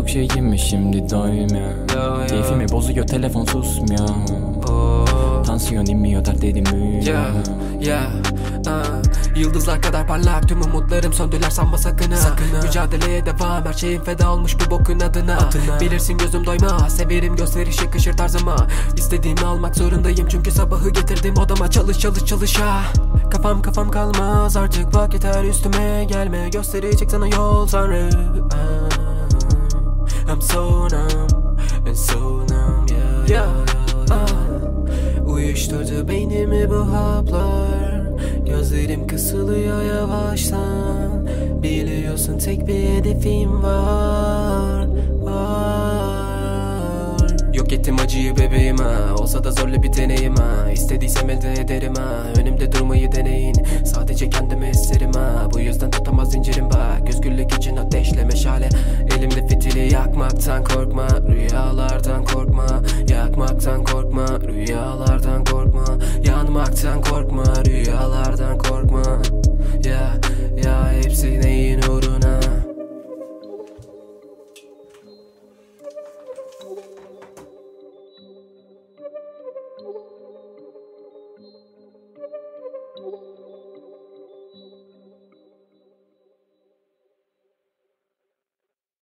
çok şeyim şimdi doymuyor Yo, yo. Keyfimi bozuyor telefon susmuyor Oh. Tansiyon inmiyor dert edemiyor Yeah, yeah, uh. Yıldızlar kadar parlak tüm umutlarım söndüler sanma sakın ha ha. Mücadeleye devam her şeyim feda olmuş bu bokun adına. Adına. Bilirsin gözüm doyma severim gösteriş yakışır tarzıma İstediğimi almak zorundayım çünkü sabahı getirdim odama çalış çalış çalış ha Kafam kafam kalmaz artık vakit her üstüme gelme Gösterecek sana yol tanrı Ah, I'm so numb and so numb yeah, yeah, ah. Uyuşturdu beynimi bu haplar. Gözlerim kısılıyor yavaştan. Biliyorsun tek bir hedefim var Var. Yok ettim acıyı bebeğim ha Olsa da zorlu bir deneyim ha. İstediysem elde ederim ha. Önümde durmayı deneyin. Sadece kendimi Elimde fitili yakmaktan korkma Rüyalardan korkma. Yakmaktan korkma Rüyalardan korkma. Yanmaktan korkma Rüyalardan korkma. Ya ya hepsi neyin uğruna